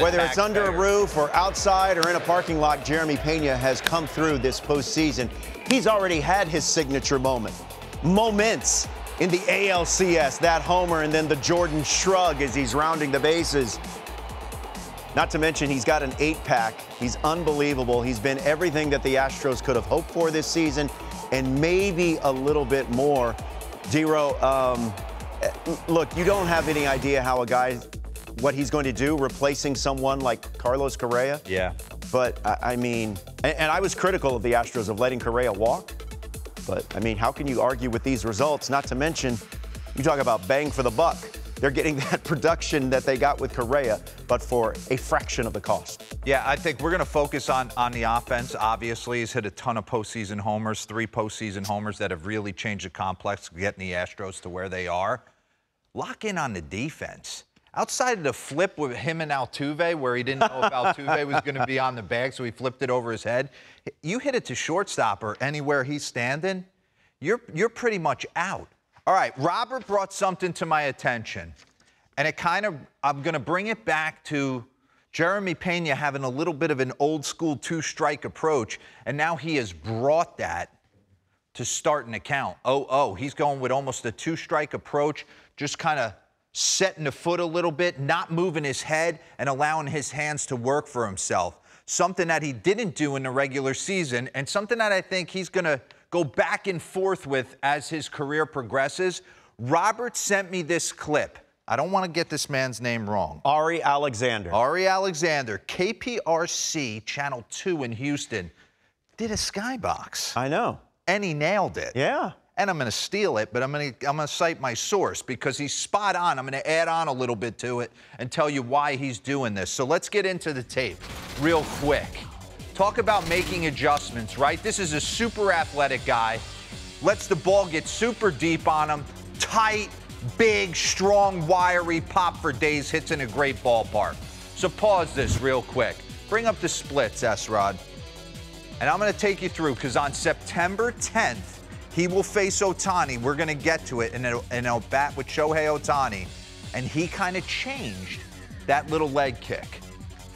the Whether it's under a roof or outside or in a parking lot, Jeremy Peña has come through this postseason. He's already had his signature moment. Moments in the ALCS, that homer, and then the Jordan shrug as he's rounding the bases. Not to mention, he's got an eight pack. He's unbelievable. He's been everything that the Astros could have hoped for this season, and maybe a little bit more. DeRo, um, eh, look, you don't have any idea how a guy, what he's going to do, replacing someone like Carlos Correa. Yeah. But I, I mean, and, and I was critical of the Astros of letting Correa walk. But I mean, how can you argue with these results? Not to mention, you talk about bang for the buck. They're getting that production that they got with Correa, but for a fraction of the cost. Yeah, I think we're going to focus on on the offense. Obviously, he's hit a ton of postseason homers, three postseason homers that have really changed the complex, getting the Astros to where they are. Lock in on the defense. Outside of the flip with him and Altuve, where he didn't know if Altuve was going to be on the bag, so he flipped it over his head. You hit it to shortstop or anywhere he's standing, you're you're pretty much out. All right, Robert brought something to my attention, and it kind of I'm going to bring it back to Jeremy Peña having a little bit of an old school two strike approach, and now he has brought that to start an account. Oh, oh, he's going with almost a two strike approach, just kind of setting the foot a little bit, not moving his head, and allowing his hands to work for himself. Something that he didn't do in the regular season, and something that I think he's going to go back and forth with as his career progresses. Robert sent me this clip. I don't want to get this man's name wrong. Ari Alexander. Ari Alexander, KPRC Channel 2 in Houston, did a skybox. I know. And he nailed it. Yeah. And I'm going to steal it, but I'm going to I'm going to cite my source because he's spot on. I'm going to add on a little bit to it and tell you why he's doing this. So let's get into the tape real quick. Talk about making adjustments, right? This is a super athletic guy. Lets the ball get super deep on him. Tight, big, strong, wiry, pop for days, hits in a great ballpark. So pause this real quick. Bring up the splits, S-Rod. And I'm going to take you through because on September 10th, he will face Ohtani. We're going to get to it, and it'll bat with Shohei Ohtani. And he kind of changed that little leg kick.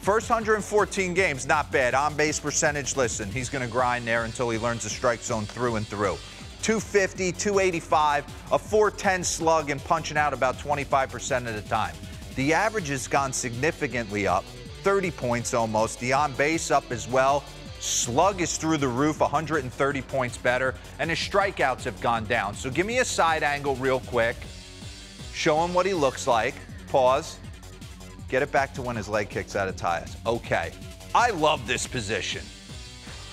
First 114 games, not bad. On base percentage, listen, he's going to grind there until he learns the strike zone through and through. 250, 285, a 410 slug, and punching out about 25% of the time. The average has gone significantly up, 30 points almost. The on base up as well. Slug is through the roof, 130 points better, and his strikeouts have gone down. So give me a side angle real quick. Show him what he looks like. Pause. Get it back to when his leg kicks out of ties. Okay. I love this position.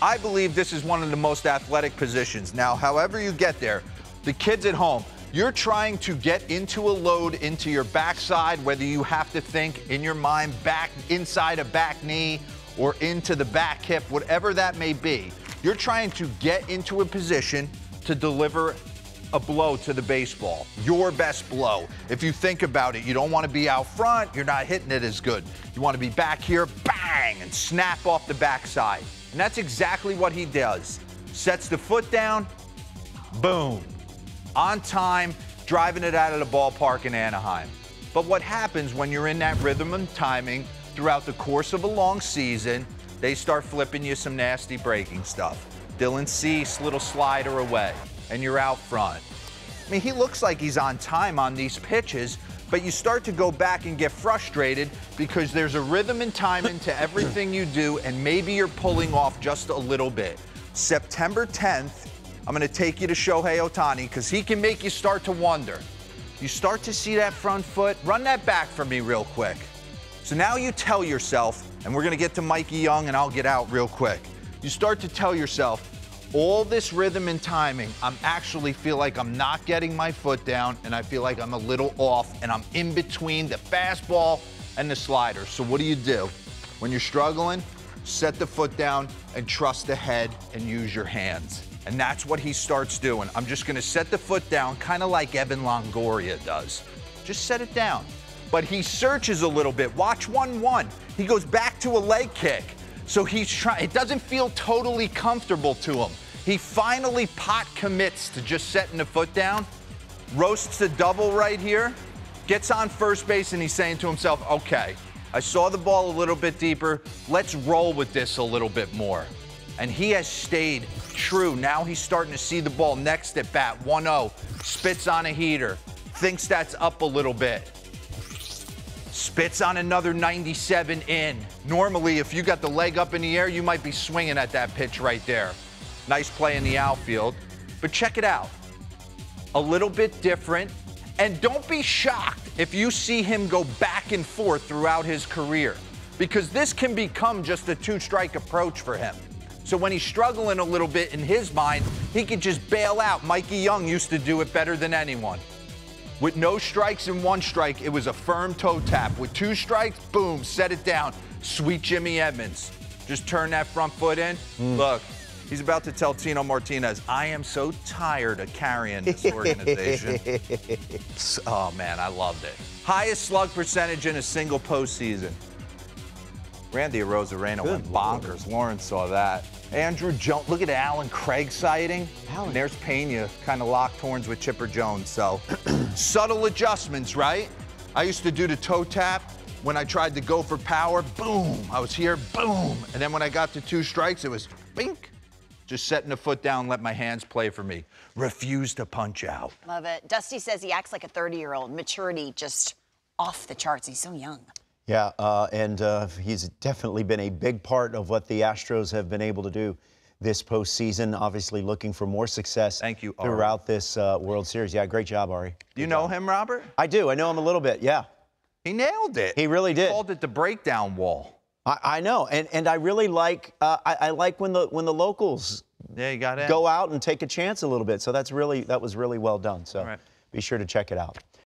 I believe this is one of the most athletic positions. Now, however you get there, the kids at home, you're trying to get into a load into your backside, whether you have to think in your mind back inside a back knee or into the back hip, whatever that may be. You're trying to get into a position to deliver a blow to the baseball, your best blow. If you think about it, you don't want to be out front, you're not hitting it as good. You want to be back here, bang, and snap off the backside. And that's exactly what he does. Sets the foot down, boom. On time, driving it out of the ballpark in Anaheim. But what happens when you're in that rhythm and timing throughout the course of a long season, they start flipping you some nasty breaking stuff. Dylan Cease, little slider away, and you're out front. I mean, he looks like he's on time on these pitches, but you start to go back and get frustrated because there's a rhythm and timing to everything you do, and maybe you're pulling off just a little bit. September 10th, I'm going to take you to Shohei Ohtani because he can make you start to wonder. You start to see that front foot. Run that back for me real quick. So now you tell yourself, and we're going to get to Mikey Young and I'll get out real quick. You start to tell yourself, all this rhythm and timing, I'm actually feel like I'm not getting my foot down and I feel like I'm a little off and I'm in between the fastball and the slider. So what do you do? When you're struggling, set the foot down and trust the head and use your hands. And that's what he starts doing. I'm just going to set the foot down, kind of like Evan Longoria does. Just set it down. But he searches a little bit. Watch 1 1. He goes back to a leg kick. So he's trying, it doesn't feel totally comfortable to him. He finally pot commits to just setting the foot down, roasts a double right here, gets on first base, and he's saying to himself, okay, I saw the ball a little bit deeper. Let's roll with this a little bit more. And he has stayed true. Now he's starting to see the ball next at bat, 1 0. Spits on a heater. Thinks that's up a little bit. Spits on another 97 in. Normally, if you got the leg up in the air, you might be swinging at that pitch right there. Nice play in the outfield. But check it out. A little bit different. And don't be shocked if you see him go back and forth throughout his career, because this can become just a two strike approach for him. So when he's struggling a little bit in his mind, he can just bail out. Mikey Young used to do it better than anyone. With no strikes and one strike, it was a firm toe tap. With two strikes, boom, set it down. Sweet Jimmy Edmonds. Just turn that front foot in. Hmm. Look, he's about to tell Tino Martinez, I am so tired of carrying this organization. oh, man, I loved it. Highest slug percentage in a single postseason. Randy Arozarena went bonkers. Lawrence saw that. Andruw Jones, look at Allen Craig sighting. Allen. And there's Peña, kind of locked horns with Chipper Jones. So subtle adjustments, right? I used to do the toe tap when I tried to go for power. Boom, I was here. Boom, and then when I got to two strikes, it was bink. Just setting the foot down, let my hands play for me. Refuse to punch out. Love it. Dusty says he acts like a 30 year old. Maturity just off the charts. He's so young. Yeah, uh, and uh, he's definitely been a big part of what the Astros have been able to do this postseason. Obviously, looking for more success Thank you, Ari. throughout this uh, World Series. Yeah, great job, Ari. Do you know him, Robert? I do. I know him a little bit. Yeah, He nailed it. he really did. He called it the breakdown wall. I, I know, and and I really like uh, I, I like when the when the locals Yeah, you got it. go out and take a chance a little bit. So that's really that was really well done. So right. be sure to check it out.